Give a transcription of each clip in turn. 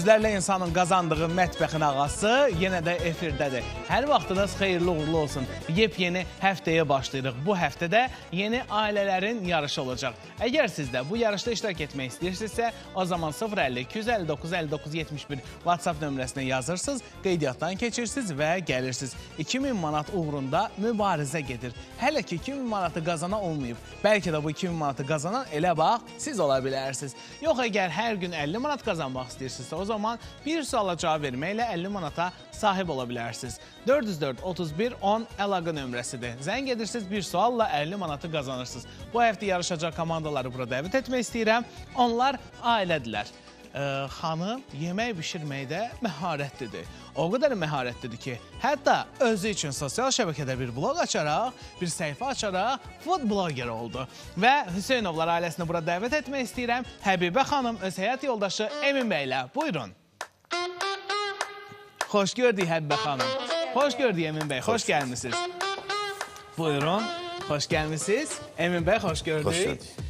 Yüzlərlə insanın qazandığı mətbəxin ağası yenə də efirdədir. Hər vaxtınız xeyirli uğurlu olsun. Yepyeni həftəyə başlayırıq. Bu həftədə yeni ailələrin yarışı olacaq. Əgər siz də bu yarışda iştirak etmək istəyirsinizsə, o zaman 050 259 59 71 WhatsApp nömrəsinə yazırsınız, qeydiyyatdan keçirsiniz və gəlirsiniz. 2000 manat uğrunda mübarizə gedir. Hələ ki 2000 manatı qazana olmayıb. Bəlkə də bu 2000 manatı qazanan elə bax siz ola bilərsiniz. Yox əgər hər gün 50 manat qazanmaq istəyirsinizsə, o zaman bir suala cavab verməklə 50 manata sahib ola bilərsiniz. 404 31 10 əlaqə nömrəsidir. Zəng edirsiniz, bir sualla 50 manatı qazanırsınız. Bu həftə yarışacaq komandaları bura dəvət etmək istəyirəm. Onlar ailədilər. Ə, xanım yemək bişirməkdə məharətlidir. O qədər məharətlidir ki, hətta özü üçün sosial şəbəkədə bir bloq açaraq, bir səhifə açaraq food bloger oldu. Və Hüseynovlar ailəsini bura dəvət etmək istəyirəm. Həbibə xanım öz həyat yoldaşı Emin bəylə. Buyurun. Xoş gördük Həbibə xanım. Xoş gördük Emin bəy. Xoş gəlmisiniz. Buyurun. Xoş gəlmisiniz. Emin bəy, xoş gördük. Xoş gördük.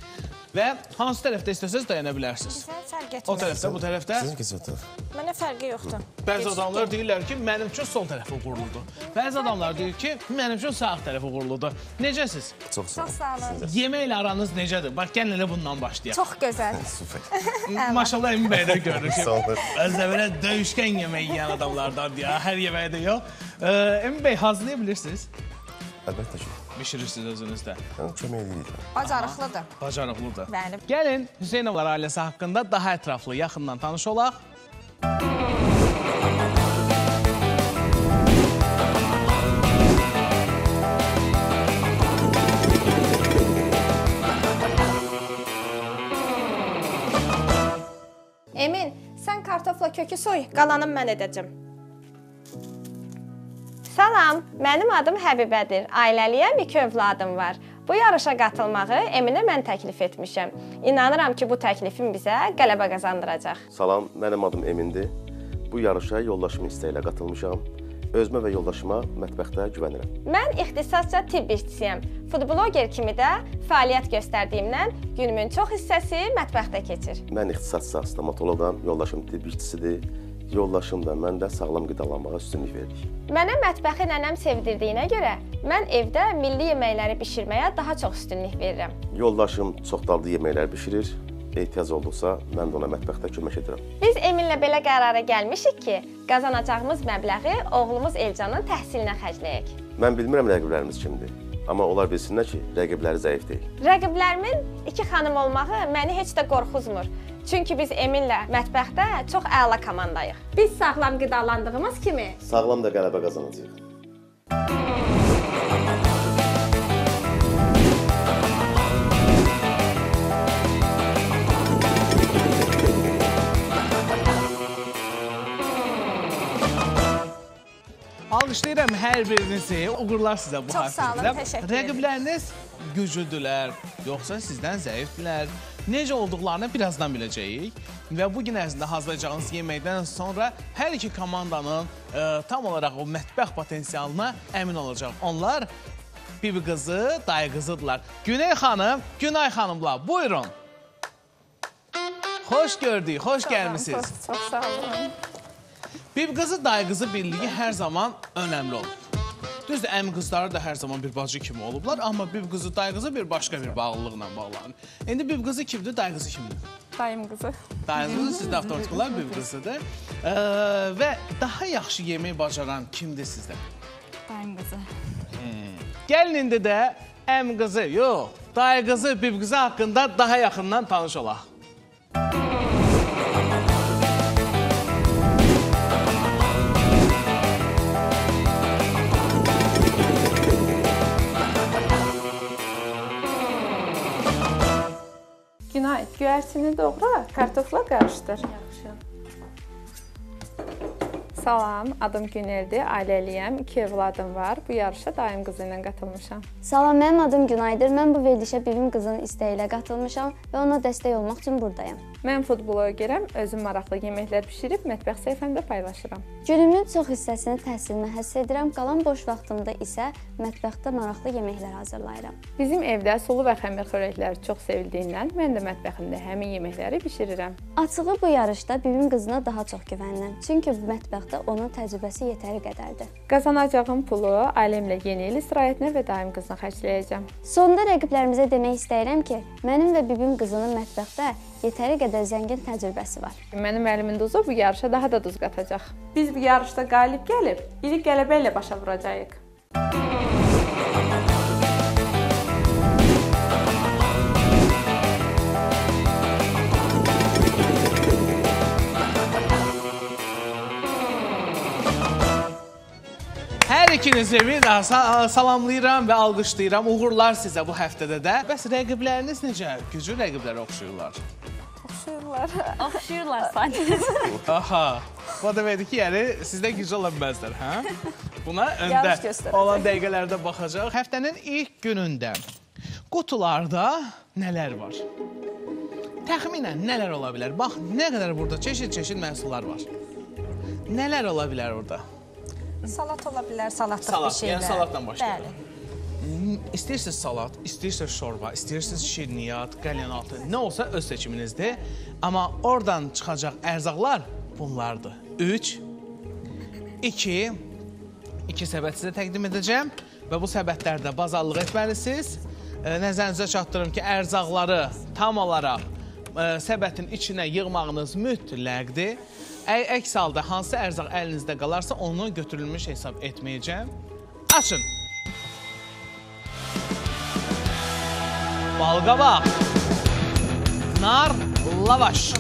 Və hansı tərəfdə istəsəz dayana bilərsiniz. Sən fərq O etmir. tərəfdə, bu tərəfdə. Sizin ki satır. Mənə fərqi yoxdur. Bəzi Geçib adamlar gəl. deyirlər ki, mənim üçün sol tərəfi uğurludur. Bəzi adamlar deyir ki, mənim üçün sağ tərəfi uğurludur. Necəsiz? Çok sağ Çox sağ olun. Yeməklə aranız necədir? Bax, gəlin elə bundan başlayaq. Çox gözəl. Süper. Maşallah Emin bəy də görür ki, olun. özdə belə döyüşkən yemək yeyən adamlardan ya, hər yeməyə də yox. Emin bəy hazırlaya bilirsiniz? Elbette ki. Bişirirsiniz özünüzdə. Ben kömək edirik. Bacarıqlıdır. Bacarıqlıdır. Bəli. Gəlin Hüseynovlar ailəsi haqqında daha ətraflı, yaxından tanış olaq. Emin, sən kartofla kökü soy, qalanını mən edəcəm. Salam, mənim adım Həbibədir. Ailəliyəm, iki övladım var. Bu yarışa qatılmağı Eminə mən təklif etmişəm. İnanıram ki, bu təklifim bizə qələbə qazandıracaq. Salam, mənim adım Emindir. Bu yarışa yoldaşımın istəyi ilə qatılmışam. Özümə və yoldaşıma mətbəxdə güvənirəm. Mən ixtisasca tibb işçisiyəm. Foodbloger kimi də fəaliyyət göstərdiyimdən günümün çox hissəsi mətbəxdə keçir. Mən ixtisasca stomatoloqam, yoldaşım tibb işçisidir. Yoldaşım da mən də sağlam qidalanmağa üstünlük veririk. Mənə mətbəxi nənəm sevdirdiyinə görə mən evdə milli yeməkləri bişirməyə daha çox üstünlük verirəm. Yoldaşım çox dadlı yeməklər bişirir. Ehtiyac olduqsa mən də ona mətbəxdə kömək edirəm. Biz Eminlə belə qərara gəlmişik ki, qazanacağımız məbləği oğlumuz Elcanın təhsilinə xərcləyək. Mən bilmirəm rəqiblərimiz kimdir. Amma onlar bilsinlər ki, rəqibləri zəif deyil. Rəqiblərimin iki xanım olmağı məni heç də qorxuzmur. Çünki biz Eminlə mətbəxdə çox əla komandayıq. Biz sağlam qidalandığımız kimi Sağlam da qələbə qazanacağıq. Alqışlayıram hər birinizi. Uğurlar sizə bu Çox sağ olun, həftədə. təşəkkür edirəm. Rəqibləriniz güclüdülər, yoxsa sizdən zəifdilər? Necə olduqlarını birazdan biləcəyik. Və bu gün ərzində hazırlayacağınız yeməkdən sonra hər iki komandanın ə, tam olaraq o mətbəx potensialına əmin olacaq. Onlar bibi qızı, dayı qızıdırlar. Güney xanım, Günay xanımlar, buyurun. Xoş gördük, xoş gəlmisiniz. Çox, çox sağ olun. Bibi qızı, dayı qızı birliyi hər zaman önəmli olur. Düzdür, əmi qızları da hər zaman bir bacı kimi olublar, amma bibi qızı, dayı qızı bir başqa bir bağlılıqla bağlanır. İndi bibi qızı kimdir, dayı qızı kimdir? Dayım qızı. Dayı qızı sizdə avtomatik olaraq bibi qızıdır. Ee, və daha yaxşı yemək bacaran kimdir sizdə? Dayım qızı. Gəlin indi də əmi qızı, yox, dayı qızı, bibi qızı haqqında daha yaxından tanış olaq. Günay, göyərçini doğra, kartofla qarışdır. Yaxşı. Salam, adım Güneldir, ailəliyəm, iki övladım var. Bu yarışa dayım qızı ilə qatılmışam. Salam, mənim adım Günaydır. Mən bu verilişə bibim qızının istəyi ilə qatılmışam və ona dəstək olmaq üçün burdayam. Mən food blogeram, özüm maraqlı yeməklər bişirib mətbəx səhifəmdə paylaşıram. Günümün çox hissəsini təhsilimə həsr edirəm, qalan boş vaxtımda isə mətbəxdə maraqlı yeməklər hazırlayıram. Bizim evdə sulu və xəmir xörəkləri çox sevildiyindən mən də mətbəximdə həmin yeməkləri bişirirəm. Açığı bu yarışda bibim qızına daha çox güvənirəm, çünki bu mətbəxdə onun təcrübəsi yetəri qədərdir. Qazanacağım pulu ailəmlə yeni il istirahətinə və daim qızına xərcləyəcəm. Sonda rəqiblərimizə demək istəyirəm ki, mənim və bibim qızının mətbəxdə yetəri qədər zəngin təcrübəsi var. Mənim əlimin duzu bu yarışa daha da duz qatacaq. Biz bu yarışda qalib gəlib, iri qələbə ilə başa vuracağıq. Hər ikinizi bir daha sa salamlayıram və alqışlayıram. Uğurlar sizə bu həftədə də. Bəs rəqibləriniz necə? Güclü rəqiblərə oxşuyurlar. Oxşuyurlar sanki. Aha. Bu deməkdir ki, yəni sizdə güclü ola bilməzlər, hə? Buna öndə olan dəqiqələrdə baxacaq. Həftənin ilk günündə qutularda nələr var? Təxminən nələr ola bilər? Bax, nə qədər burada çeşid-çeşid məhsullar var. Nələr ola bilər orada? Salat ola bilər, salatlıq Salat, bir şeylər. yəni salatla başlayaq. Bəli. İstəyirsiniz salat, istəyirsiniz şorba, istəyirsiniz şirniyyat, qalyonatı, nə olsa öz seçiminizdir. Amma oradan çıxacaq ərzaqlar bunlardır. 3 2 2 səbət sizə təqdim edəcəm və bu səbətlərdə bazarlıq etməlisiniz. E, Nəzərinizə çatdırım ki, ərzaqları tam olaraq e, səbətin içinə yığmağınız mütləqdir. Əks halda hansı ərzaq əlinizdə qalarsa, onu götürülmüş hesab etməyəcəm. Açın. Balgabak. Nar, lavaş.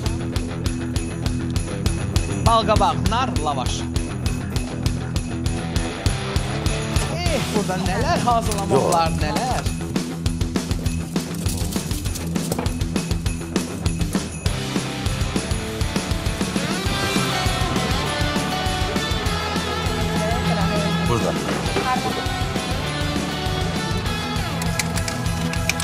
Balgabak, nar, lavaş. Eh, burada neler hazırlamaklar, neler. Burada. Burada.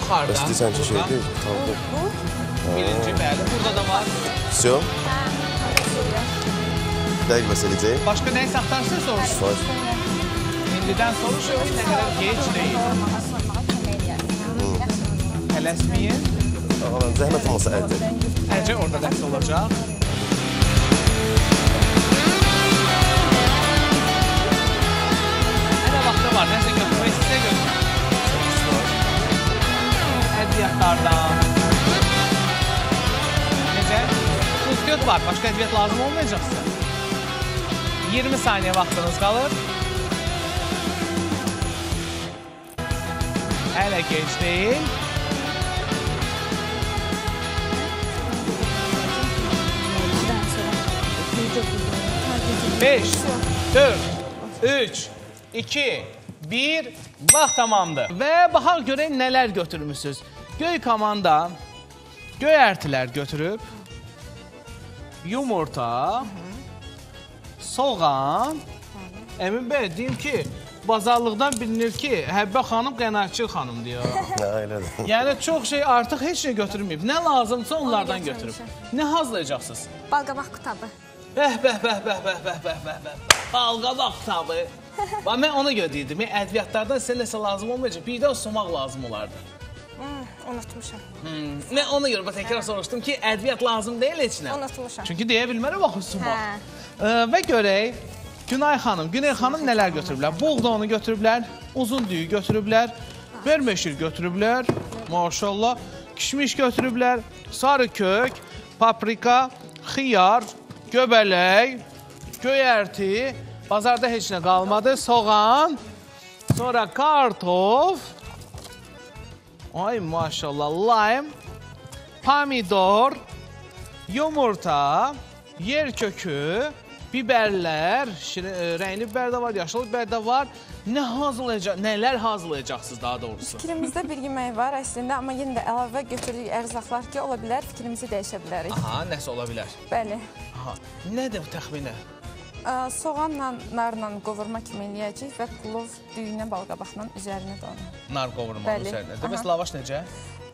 Nə? Un yuxarıdan. Bəs deyirsən ki, şey buradan. deyil, tamam. Birinci bəli, burada da var. Все. Dəqiq məsələcək. Başqa nə isə axtarsınız soruşun. Var. İndidən soruşun, nə qədər gec deyil. Tələsməyin. Ağalan, zəhmət olmasa əldə. Əcə orada dərs olacaq. Hələ vaxtı var, nəsə götürmək istəsə götürün. Ədviyyatlardan. Necə? Tuz var, başqa ədviyyat lazım olmayacaq sizə. 20 saniyə vaxtınız qalır. Hələ gec deyil. Beş, dörd, üç, iki, bir, vaxt tamamdır. Və baxaq görək nələr götürmüsünüz. Göy komanda göyərtilər götürüb, yumurta, soğan, Əmin bəy, deyim ki, bazarlıqdan bilinir ki, Həbbə xanım qənaətçil xanım deyir. Hə, elədir. Yəni çox şey artıq heç nə götürməyib. Nə lazımsa onlardan götürüb. Nə hazırlayacaqsınız? Balqabaq qutabı. Bəh, bəh, bəh, bəh, bəh, bəh, bəh, bəh, bəh. Balqabaq kitabı. Bax, mən ona görə deyirdim, mən ədviyyatlardan sizə nəsə lazım olmayacaq, bir də sumaq lazım olardı. Unutmuşam. Hmm. Mən ona görə bax, təkrar soruşdum ki, ədviyyat lazım deyil heç nə. Unutmuşam. Çünki deyə bilmərəm axı sumaq. Hə. Ə, və görək, Günay xanım, Günay xanım nələr götürüblər? Buğdanı götürüblər, uzun düyü götürüblər, vermeşir götürüblər, maşallah, kişmiş götürüblər, sarı kök, paprika, xiyar, göbələk, göyərti, bazarda heç nə qalmadı, soğan, sonra kartof, ay maşallah, lime, pomidor, yumurta, yer kökü, biberlər, e, rəngli biber də var, yaşıl biber də var. Nə hazırlayacaq, nələr hazırlayacaqsınız daha doğrusu? Fikrimizdə bir yemək var əslində, amma yenə də əlavə götürdük ərzaqlar ki, ola bilər fikrimizi dəyişə bilərik. Aha, nəsə ola bilər. Bəli. Aha, nədir təxminə? Soğanla, narla qovurma kimi eləyəcəyik və plov düyünə balqabaqla üzərinə onu. Nar qovurmanın Bəli. üzərində. Deməs lavaş necə?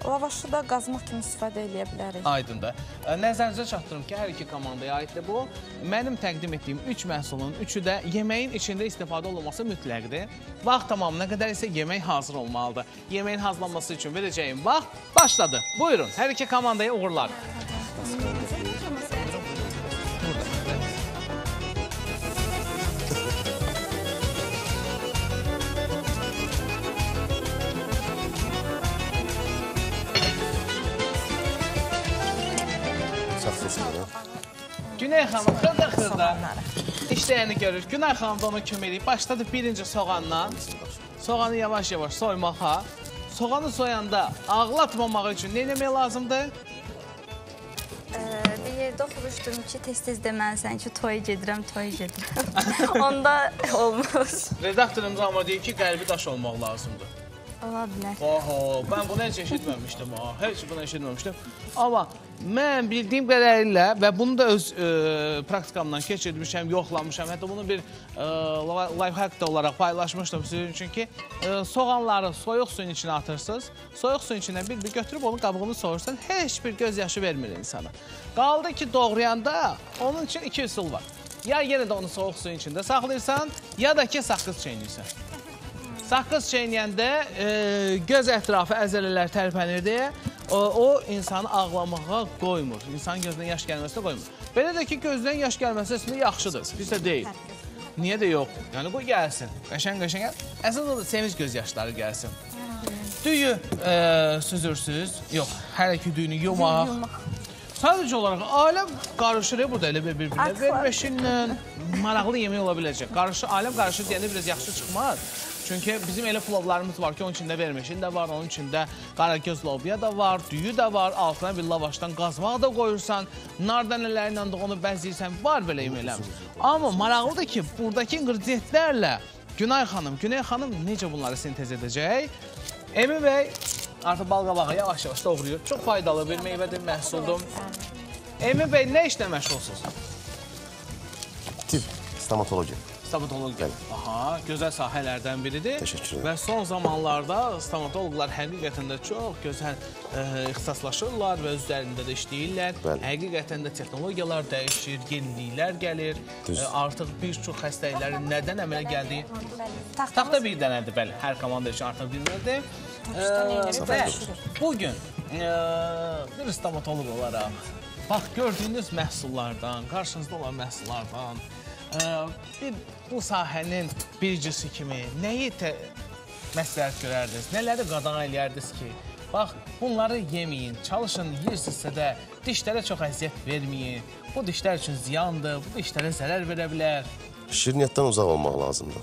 Lavaşı da qazmaq kimi istifadə eləyə bilərik. Aydındır. Nəzərinizə çatdırım ki, hər iki komandaya aiddir bu. Mənim təqdim etdiyim 3 məhsulun üçü də yeməyin içində istifadə olunması mütləqdir. Vaxt tamamına qədər isə yemək hazır olmalıdır. Yeməyin hazırlanması üçün verəcəyim vaxt başladı. Buyurun, hər iki komandaya uğurlar. Saxsız Güney xanım xırda-xırda işləyəni görür. Günay xanım da ona kömək edir. Başladı birinci soğanla. Soğanı yavaş-yavaş soymağa. Soğanı soyanda ağlatmamaq üçün nə etmək lazımdır? Bir yerdə oxumuşdum ki, tez-tez deməlisən ki, toy gedirəm, toy gedirəm. Onda olmaz. Redaktorumuz amma deyir ki, qəlbi daş olmaq lazımdır. Ola bilər. Oho, mən bunu heç eşitməmişdim ha. Heç bunu eşitməmişdim. Amma mən bildiyim qədərilə və bunu da öz e, praktikamdan keçirmişəm, yoxlamışam. Hətta bunu bir e, life hack da olaraq paylaşmışdım sizin üçün ki, e, soğanları soyuq suyun içinə atırsınız. Soyuq suyun içindən bir-bir götürüb onun qabığını soyursan, heç bir göz yaşı vermir insana. Qaldı ki, doğrayanda onun üçün iki üsul var. Ya yenə də onu soyuq suyun içində saxlayırsan, ya da ki, saqqız çeynəyirsən. Saqqız çeynəyəndə e, göz ətrafı əzələlər tərpənir deyə o, o insanı ağlamağa qoymur. İnsanın gözündən yaş gəlməsinə qoymur. Belə də ki, gözdən yaş gəlməsi əslində yaxşıdır. Bizdə deyil. Niyə də yox? Yəni qoy gəlsin. Qəşəng-qəşəng. Əsas odur sevinç göz yaşları gəlsin. Düyü e, süzürsüz. Yox, hər iki düyünü yumaq. Sadəcə olaraq aləm qarışır burada elə bir bir-birinə. Verməşinlə maraqlı yemək ola biləcək. Qarışı aləm qarışır deyəndə biraz yaxşı çıxmaz. Çünki bizim elə plovlarımız var ki, onun içində verməşin də var, onun içində qaragöz lobya da var, düyü də var, altına bir lavaşdan qazmaq da qoyursan, nar dənələri ilə də onu bəzəyirsən, var belə yeməklər. Amma maraqlıdır ki, buradakı inqridiyentlərlə Günay xanım, Günay xanım necə bunları sintez edəcək? Emin bəy artıq balqabağı yavaş-yavaş doğrayır. Çox faydalı bir meyvədir, məhsuldur. Emin bəy nə işlə məşğulsunuz? Tibb, stomatologiya. Stomatologiya. Aha, gözəl sahələrdən biridir. Təşəkkür edirəm. Və son zamanlarda stomatoloqlar həqiqətən də çox gözəl ə, ixtisaslaşırlar və üzərində də işləyirlər. Bəli. Həqiqətən də texnologiyalar dəyişir, yeniliklər gəlir. Düz. Ə, artıq bir çox xəstəliklərin nədən əmələ gəldiyi taxta bir dənədir, bəli. Hər komanda üçün artıq bilmirdi. Və bu gün bir stomatoloq olaraq bax gördüyünüz məhsullardan, qarşınızda olan məhsullardan bir bu sahənin biricisi kimi nəyi məsləhət görərdiniz? Nələri qadağan eləyərdiniz ki, bax bunları yeməyin, çalışın, yeyirsinizsə də dişlərə çox əziyyət verməyin. Bu dişlər üçün ziyandır, bu dişlərə zərər verə bilər. Şirniyyatdan uzaq olmaq lazımdır.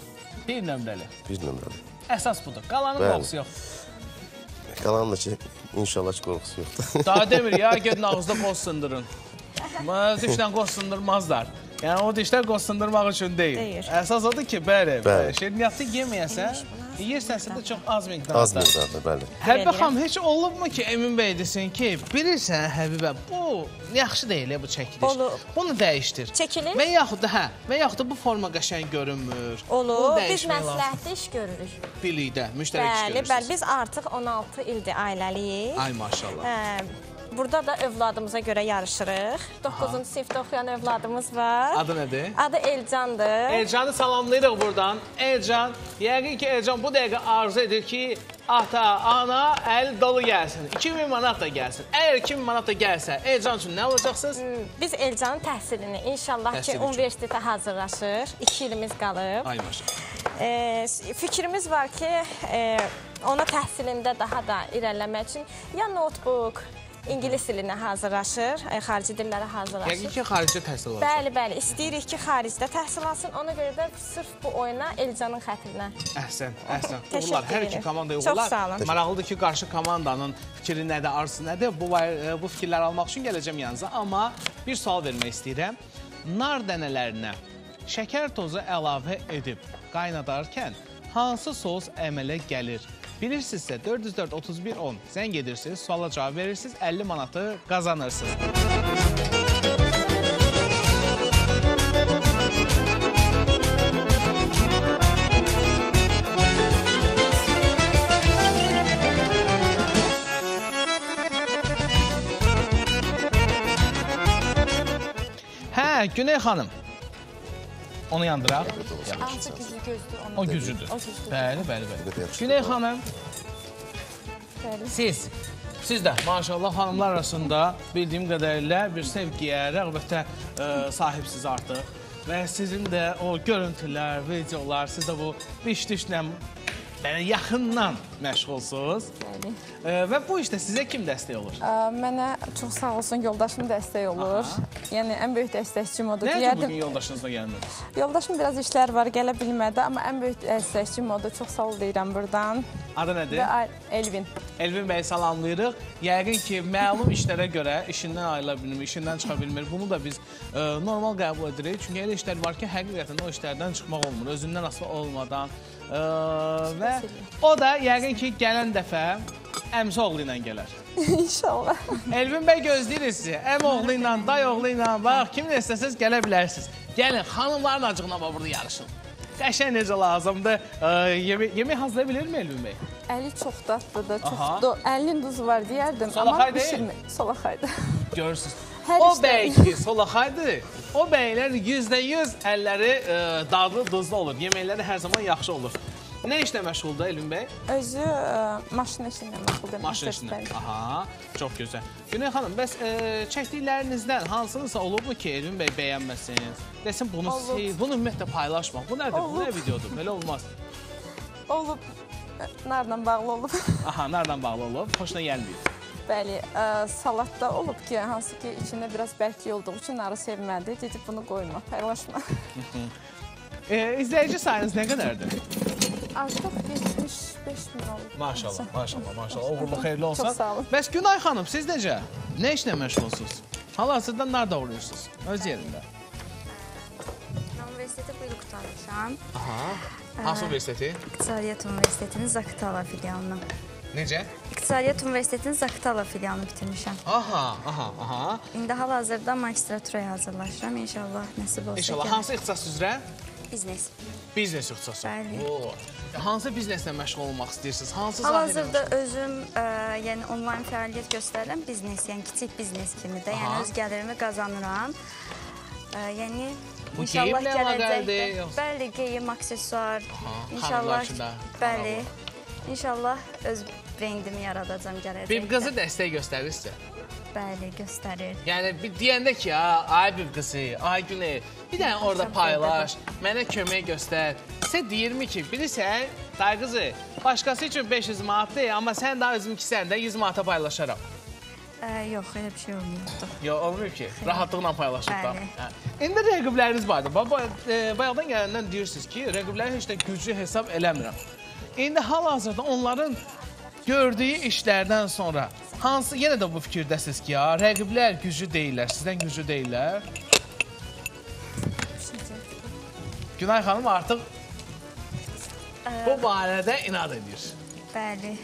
Bir nömrəli. Bir nömrəli. Əsas budur. Qalanın Bəli. qorxusu yoxdur. Qalanın da ki, inşallah ki, qorxusu yoxdur. Daha demir ya, gedin ağızda qoz sındırın. Dişlə qoz sındırmazlar. Yəni o dişlər qoz sındırmaq üçün deyil. Deyil. Əsas odur ki, bəli, Bəli. şirniyyatı yeməyəsən, yeyirsənsə də çox az miqdarda. Az miqdarda, bəli. Həbibə xanım, heç olubmu ki, Emin bəy desin ki, bilirsən Həbibə, bu yaxşı deyil ya bu çəkiliş. Olub. Bunu dəyişdir. Çəkilir? Və yaxud da hə, və yaxud da bu forma qəşəng görünmür. Olur. Bunu Biz məsləhətli iş görürük. Birlikdə, müştərək iş Bəli, görürsünüz. bəli. Biz artıq 16 ildir ailəliyik. Ay maşallah. Hə, Burada da övladımıza görə yarışırıq. 9-cu sinifdə oxuyan övladımız var. Adı nədir? Adı Elcandır. Elcanı salamlayırıq buradan. Elcan, yəqin ki Elcan bu dəqiqə arzu edir ki, ata, ana əl dolu gəlsin. 2000 manat da gəlsin. Əgər 2000 manat da gəlsə, Elcan üçün nə olacaqsınız? Biz Elcanın təhsilini inşallah Təhsil ki, üçün. universitetə hazırlaşır. 2 ilimiz qalıb. Ay maşallah. E, fikrimiz var ki, e, ona təhsilində daha da irəliləmək üçün ya notebook, ingilis dilinə hazırlaşır, e, xarici dillərə Yəqin hazırlaşır. ki, xaricdə təhsil alacaq. Bəli, bəli. İstəyirik ki, xaricdə təhsil alsın. Ona görə də sırf bu oyuna Elcanın xətrinə. Əhsən, əhsən. Uğurlar, hər iki komandaya Çox uğurlar. sağ olun. Maraqlıdır ki, qarşı komandanın fikri nədir, arzusu nədir? Bu var- bu fikirləri almaq üçün gələcəm yanınıza, amma bir sual vermək istəyirəm. Nar dənələrinə şəkər tozu əlavə edib qaynadarkən hansı sos əmələ gəlir? Bilirsinizsə 404 31 10 zəng edirsiniz, suala cavab verirsiniz, 50 manatı qazanırsınız. Hə, Güney xanım. Onu yandıraq. Hansı güclü gözdür onu. O gücüdür. O güclü. Bəli, bəli, bəli. Güney xanım, Bəli. siz siz də maşallah xanımlar arasında bildiyim qədərilə bir sevgiyə, rəğbətə ə, sahibsiz artıq. Və sizin də o görüntülər, videolar, siz də bu biş-dişlə belə yaxından məşğulsunuz. Bəli. Və bu işdə sizə kim dəstək olur? Ə, Mənə çox sağ olsun yoldaşım dəstək olur. Yəni ən böyük dəstəkçim odur. Necə Deyərdim, bugün yoldaşınızla gəlmədiniz? yoldaşım biraz işlər var, gələ bilmədi, amma ən böyük dəstəkçim odur. Çox sağ ol deyirəm burdan. Adı nədir? Və Elvin. Elvin bəy salamlayırıq. Yəqin ki, məlum işlərə görə işindən ayrıla bilmir, işindən çıxa bilmir. Bunu da biz ə, normal qəbul edirik. Çünki elə işlər var ki, həqiqətən o işlərdən çıxmaq olmur, özündən asılı olmadan. Ə, və o da yəqin ki, gələn dəfə əmsi oğlu ilə gələr. İnşallah. Elvin bəy gözləyirik sizi. Əm oğlu ilə, day oğlu ilə, bax, kimin istəsəz gələ bilərsiniz. Gəlin, xanımların acığına bax burada yarışın. Qəşəng necə lazımdır. Ə, yemək yemək hazırlaya bilirmi Elvin bəy? Əli çox dadlıdır. Çox Aha. do, əlinin duzu var deyərdim, Solaxay amma bişirmir. Solaxaydı. Görürsüz. Hər o işdə- bəy ki, solaxaydı. O bəylər %100 əlləri ə, dadlı, duzlu olur. Yeməkləri hər zaman yaxşı olur. Nə işlə məşğuldur Elvin bəy? Özü ə, maşın işinə məşğuldur. Maşın işlə. Aha, çox gözəl. Güney xanım, bəs ə, çəkdiklərinizdən hansınısa olubmu ki, Elvin bəy bəyənməsin? Desin bunu Olub. sil, bunu ümumiyyətlə paylaşma. Bu nədir? Bu nə Olub. videodur? Belə olmaz. Olub. Narla bağlı olub. Aha, nereden bağlı olub? Xoşuna gəlməyib. Bəli, ə, salatda olub ki, hansı ki içində biraz bərkli olduğu üçün narı sevmədi. Dedi bunu qoyma, paylaşma. E, izləyici sayınız nə qədərdir? Artıq 75 min olub. Maşallah, maşallah, maşallah. Uğurlu xeyirli olsun. Çox sağ olun. Bəs Günay xanım, siz necə? Nə işlə məşğulsunuz? Hal-hazırda nerede uğrayırsınız? Öz yerində. Universiteti bu il qurtarmışam. Aha. Hansı universiteti? İqtisadiyyat Universitetinin Zaqatala filialını. Necə? İqtisadiyyat Universitetinin Zaqatala filialını bitirmişəm. Aha, aha, aha. İndi hal-hazırda magistraturaya hazırlaşıram. İnşallah nəsib olsa İnşallah ki, hansı ixtisas üzrə? biznes. Biznes ixtisası. Bəli. Oo. Hansı bizneslə məşğul olmaq istəyirsiniz? Hansı? Hal-hazırda özüm ə, yəni onlayn fəaliyyət göstərirəm biznes, yəni kiçik biznes kimi də, yəni Aha. öz gəlirimi qazanıram. Ə, yəni Bu inşallah yoxsa? bəli, geyim, aksesuar. Aha, İnşallah bəli. İnşallah öz brendimi yaradacam gələcəkdə. Bir qızı dəstək göstərirsə. Bəli, göstərir. Yəni bir deyəndə ki, ha, ay bir qızı, ay Güney, bir dənə orada paylaş, mənə kömək göstər. Sən deyirmi ki, bilirsən, day qızı, başqası üçün 500 manatdır, amma sən daha özümkisən də 100 manata paylaşaram. Ə, yox, elə bir şey olmayıbdı. Yox, olmuyor ki. Rahatlıqla paylaşıb da. Hə. İndi rəqibləriniz vardı. Baba, e, bayaqdan gələndən deyirsiniz ki, rəqibləri heç də güclü hesab eləmirəm. İndi hal-hazırda onların gördüyü işlərdən sonra hansı yenə də bu fikirdəsiz ki, ya rəqiblər güclü deyillər, sizdən güclü deyillər. Günay xanım artıq bu barədə inad edir. Bəli.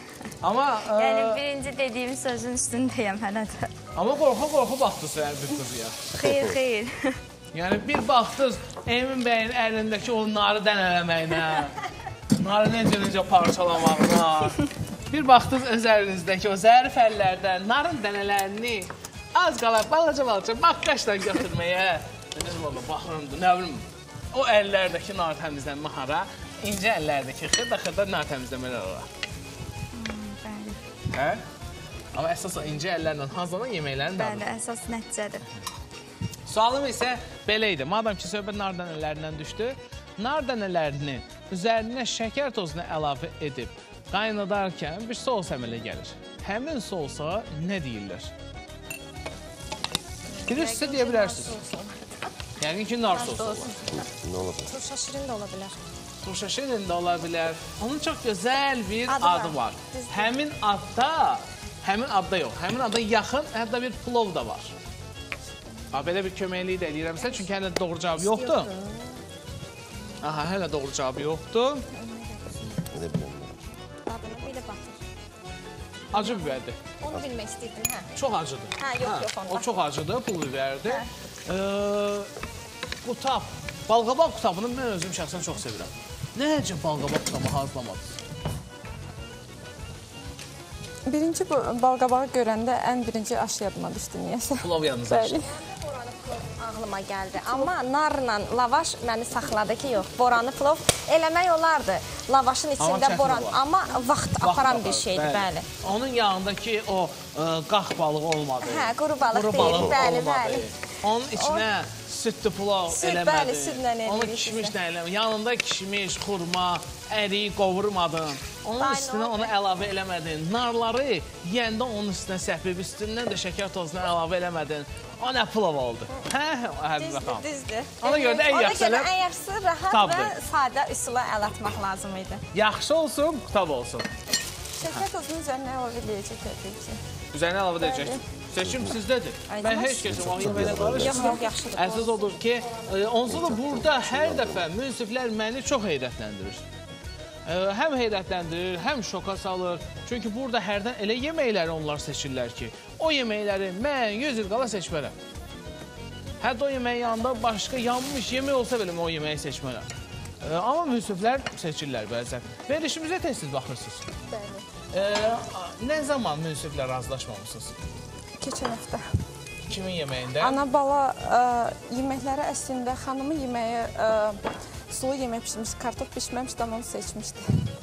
Amma Yəni birinci dediyim sözün üstündəyəm hələ də. amma qorxa-qorxa baxdınız hər bir qızıya. Xeyr, xeyr. Yəni bir baxdınız Emin bəyin əlindəki o narı dənələməyinə, narı necə-necə parçalamağına, bir baxdınız öz əlinizdəki o zərif əllərdən narın dənələrini az qala balaca-balaca maqqaşla götürməyə. Dedim valla baxıram, nə bilim, o əllərdəki nar təmizlənmə hara, incə əllərdəki xırda-xırda nar təmizləmələr ora. Bəli. Hə? Amma əsas o incə əllərlə hazırlanan yeməklərin dadı. Bəli, əsas nəticədir. Sualım isə belə idi. Madam ki, söhbət nar dənələrindən düşdü, nar dənələrini üzərinə şəkər tozunu əlavə edib qaynadarkən bir sos əmələ gəlir. Həmin sosa nə deyirlər? Bilirsinizsə deyə bilərsiniz. Yəqin ki, nar sosu var. Nə ola bilər? Turşa şirin də ola bilər. Turşa şirin də ola bilər. Onun çox gözəl bir adı, Adı var. Düzdür. Həmin adda, həmin adda yox, həmin adda yaxın hətta bir plov da var. Ha, belə bir köməklik də eləyirəm sizə, çünki hələ doğru cavab yoxdur. Aha, hələ doğru cavab yoxdur. Dadını belə batır. Acı biberdir. Onu bilmək istəyirdim, hə. Çox acıdır. Hə, yox, yox, onda. O çox acıdır, pul biberdir. Ee, qutab, balqabaq qutabını mən özüm şəxsən çox sevirəm. Necə balqabaq qutabı hazırlamadınız? Birinci bu balqabağı görəndə ən birinci aş yadıma düşdü niyəsə. Pulov yanınıza Bəli. Ağlıma gəldi. Amma narla lavaş məni saxladı ki, yox, boranı plov eləmək olardı. Lavaşın içində boran, amma vaxt aparan bir şeydir, bəli. Onun yanındakı o ə, qax balığı olmadı. Hə, quru balıq deyil, bəli, bəli. Onun içinə südlü pulov Süd, eləmədi. bəli, südlə Onu eləyirik kişmiş bizdə. nə eləmə. Yanında kişmiş, xurma, əriyi qovurmadın. Onun Aynen üstünə onu əlavə eləmədin. Narları yeyəndə onun üstünə səpib, üstündən də şəkər tozunu əlavə eləmədin. O nə plov oldu? Hə, Həbibə Düzdür, xanım. düzdür. Ona görə də ən Ona yaxşı görə ən yaxşısı rahat Tabdır. və sadə üsula əl atmaq lazım idi. Yaxşı olsun, qutab olsun. Şəkər tozunun üzərinə əlavə edəcək təbii ki. Üzərinə əlavə edəcək. Seçim sizdədir. Mən heç qarışmıram. Yox, yox, yaxşıdır. Əsas odur ki, e, onsuz da burada hər dəfə münsiflər məni çox heyrətləndirir. E, Həm heyrətləndirir, həm şoka salır. Çünki burada hərdən elə yeməkləri onlar seçirlər ki, o yeməkləri mən 100 il qala seçmərəm. Hətta o yeməyin yanında başqa yanmış yemək olsa belə mən o yeməyi seçmərəm. E, Amma münsiflər seçirlər bəzən. Verilişimizə tez-tez baxırsınız. Bəli. E, nə zaman münsiflə razılaşmamısınız? Keçən həftə. Kimin yeməyində? Ana bala ə, yeməkləri əslində xanımın yeməyi ə, sulu yemək bişirmiş, kartof bişməmişdi, amma onu seçmişdi.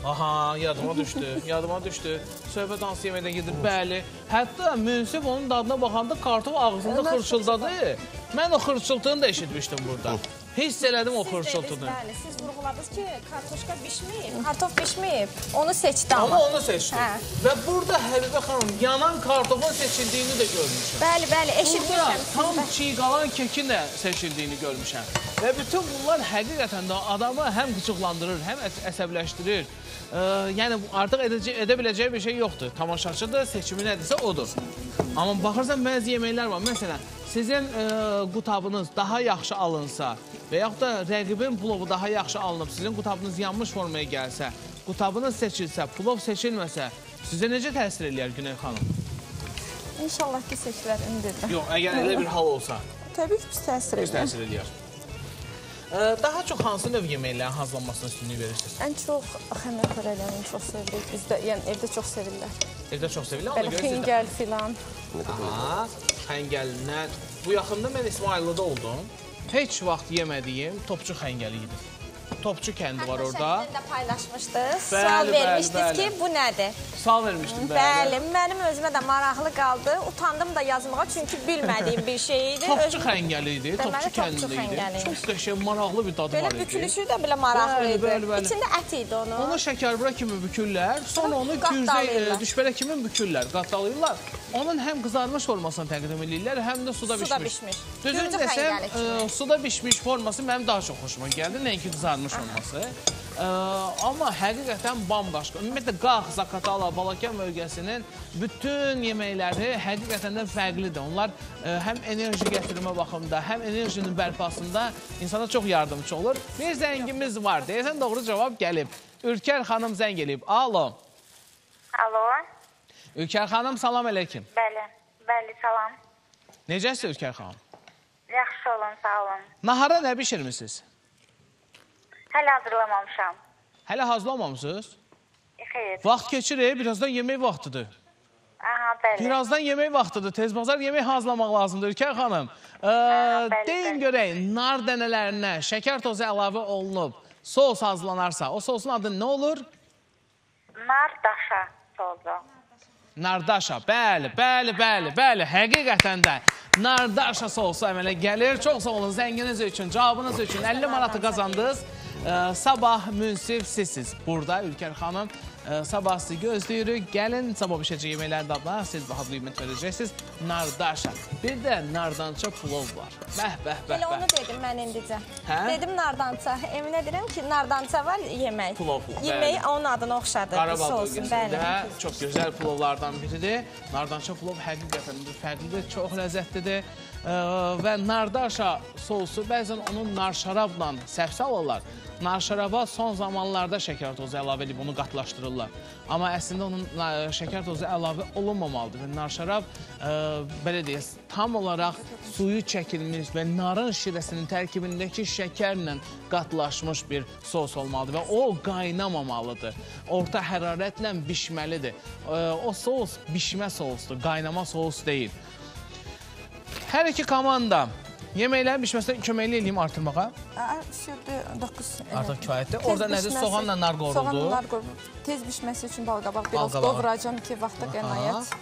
Aha, yadıma düşdü, yadıma düşdü. Söhbət hansı yeməkdən gedir? Bəli. Hətta münsif onun dadına baxanda kartof ağzında xırçıldadı. Mən o xırçıltını da eşitmişdim burada. Hiss elədim o xırçıltını. Bəli, siz vurğuladınız ki, kartoşka bişməyib, kartof bişməyib. Onu seçdi Amma amma. onu seçdi. Hə. Və burada Həbibə xanım yanan kartofun seçildiyini də görmüşəm. Bəli, bəli, Burada eşitmişəm. tam çiğ qalan kekin də seçildiyini görmüşəm. Və bütün bunlar həqiqətən də adamı həm qıcıqlandırır, həm əs- əsəbləşdirir. Ee, yəni artıq edəcə, edə biləcəyi bir şey yoxdur. Tamaşaçı da seçimi nədirsə odur. Amma baxırsan bəzi yeməklər var. Məsələn, sizin e, qutabınız daha yaxşı alınsa və yaxud da rəqibin plovu daha yaxşı alınıb, sizin qutabınız yanmış formaya gəlsə, qutabınız seçilsə, plov seçilməsə, sizə necə təsir eləyər Güney xanım? İnşallah ki, seçilər ünlüdür. Yox, əgər elə bir hal olsa. Təbii ki, pis təsir Biz edir. təsir eləyər. Ə, Daha çox hansı növ yeməklərin hazırlanmasına üstünlük verirsiniz? Ən çox xəmir xörəklərini çox sevirik. Bizdə, yəni evdə çox sevirlər. Evdə çox sevilir, ona görə sizdə. xingəl filan. Aha, xəngəl, nə? Bu yaxında mən İsmayıllıda oldum. Heç vaxt yemədiyim topçu xəngəli idi. Topçu kəndi var orada. Siz də paylaşmışdınız. Bəli, Sual bəli, vermişdiniz bəli. ki, bu nədir? Sal vermişdim Bəli, mənim özümə də maraqlı qaldı. Utandım da yazmağa çünki bilmədiyim bir şey idi. Topçu xəngəli idi, topçu kəndində idi. Çox qəşəng, maraqlı bir dadı Belə var idi. bükülüşü də belə maraqlı Bəli, idi. bəli, bəli. İçində ət idi onun. Onu şəkərbura kimi bükürlər, sonra onu gürzə e, düşbərə kimi bükürlər, qatdalayırlar. Onun həm qızarmış formasını təqdim edirlər, həm də suda Suda bişmiş. bişmiş. Düzünü Gürcü desəm, e, suda bişmiş forması mənim daha çox xoşuma gəldi, nəinki qızarmış olması. E, amma həqiqətən bambaşqa. Ümumiyyətlə Qax, Zakatala, Balakən bölgəsinin bütün yeməkləri həqiqətən də fərqlidir. Onlar e, həm enerji gətirmə baxımında, həm enerjinin bərpasında insana çox yardımcı olur. Bir zəngimiz var. Deyəsən doğru cavab gəlib. Ülker xanım zəng eləyib. Alo. Alo, Ülker xanım salam əleykum. bəli, bəli, salam. Necəsiz Ülker xanım? Yaxşı olun, sağ olun. Nahara nə bişirmisiniz? Hələ hazırlamamışam. Hələ hazırlamamısınız? Xeyr. Vaxt keçir, birazdan yemək vaxtıdır. Aha, bəli. Birazdan yemək vaxtıdır. Tez bazar yemək hazırlamaq lazımdır Ülker xanım. Ee, bəli, deyin bəli. görək, nar dənələrinə şəkər tozu əlavə olunub, sos hazırlanarsa, o sosun adı nə olur? Nar daşa sozu. Nardaşa. Bəli, bəli, bəli, bəli. Həqiqətən də nardaşa sosu əmələ gəlir. Çox sağ olun zənginiz üçün, cavabınız üçün 50 manatı qazandınız. Sabah münsif sizsiz. Burada Ülker xanım ə, sabah sizi gözləyirik. Gəlin sabah bişəcək yeməklərin dadına siz baha qiymət verəcəksiniz. Nardaşa. Bir də nardança plov var. Bəh, bəh, bəh, Elə onu dedim mən indicə. Hə? Dedim nardança. Eminə deyirəm ki, nardança var yemək. Plov, Yeməyi bəli. onun adını oxşadı. Qarabağ bölgəsində çox gözəl plovlardan biridir. Nardança plov həqiqətən fərqlidir, çox ləzzətlidir. Və nardaşa sousu bəzən onun nar şərabla səhv şəraba son zamanlarda şəkər tozu əlavə edib onu qatlaşdırırlar. Amma əslində onun na- şəkər tozu əlavə olunmamalıdır və nar şərab ə, belə deyək, tam olaraq suyu çəkilmiş və narın şirəsinin tərkibindəki şəkərlə qatlaşmış bir sos olmalıdır və o qaynamamalıdır. Orta hərarətlə bişməlidir. Ə, O sos bişmə sosdur, qaynama sos deyil. Hər iki komanda yeməklərin bişməsinə köməkli eləyim artırmağa. Şöbü 9. Artıq kifayətdir. Orada nədir? Soğanla nar qovuruldu. Soğanla nar qovuruldu. Tez bişməsi üçün balqabaq biraz qovuracam ki, vaxta qənaət.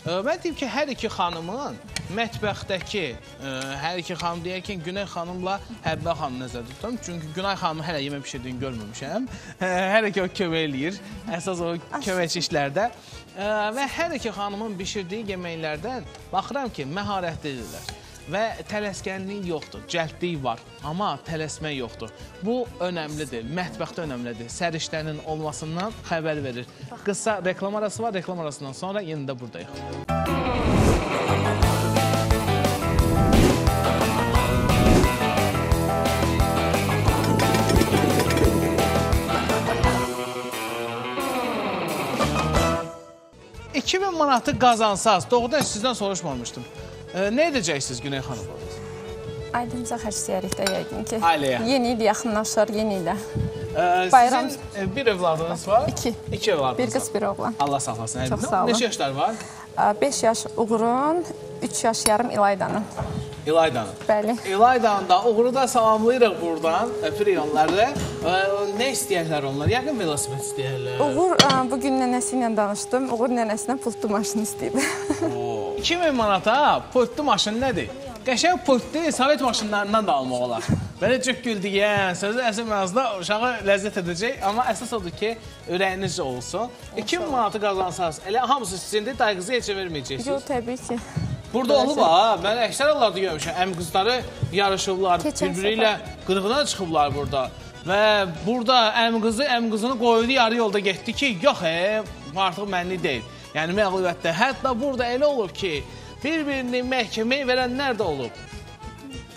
Mən deyim ki, hər iki xanımın mətbəxdəki, ə, hər iki xanım deyək ki, Günay xanımla Həbbə xanım nəzərdə tutum. Çünki Günay xanımın hələ yemək bişirdiyini görməmişəm. Hər iki o kömək eləyir. Əsas o köməkçi işlərdə. Və hər iki xanımın bişirdiyi yeməklərdən baxıram ki, məharətlidirlər. Və tələskənlik yoxdur, cəldlik var, amma tələsmək yoxdur. Bu önəmlidir, mətbəxdə önəmlidir. Sərişlərin olmasından xəbər verir. Qısa reklam arası var, reklam arasından sonra yenə də buradayıq. ...2000 manatı qazansaz, doğrudan sizdən soruşmamışdım. Nə edəcəksiniz Güney xanım? Aydınca xərcləyərik də yəqin ki. Ailəyə. Yeni il yaxınlaşır, yeni ilə. Bayram- Sizin e, bir övladınız var? İki. İki övladınız Bir var. qız, bir oğlan. Allah saxlasın. Çox sağ olun. Neçə yaşlar var? 5 yaş Uğurun, 3 yaş yarım İlaydanın. İlaydanın. Bəli. İlaydanı da uğuru da salamlayırıq buradan. Öpürük onları. E, nə istəyirlər onlar? Yəqin velosiped istəyirlər. Uğur ə, bu gün nənəsi ilə danışdım. Uğur nənəsinə pultlu maşın istəyirdi. 2000 manata pultlu maşın nədir? Qəşəng pultlu Sovet maşınlarından da almaq olar. Belə cük gül deyən, sözü əsl mənasında uşağı ləzzət edəcək, amma əsas odur ki, ürəyinizcə olsun. 2000 manatı qazansaz, elə hamısı sizindir, dayğızı heç verməyəcəksiniz. Yox, təbii ki. Burada olub ha, mən əksər hallarda görmüşəm. Əm qızları yarışıblar, bir-biri ilə qırğına çıxıblar burada. Və burada əm qızı əm qızını qoydu yarı yolda getdi ki, yox, e, artıq mənli deyil. Yəni məğlubiyyətdə. Hətta burada elə olub ki, bir-birini məhkəməyə verənlər də olub.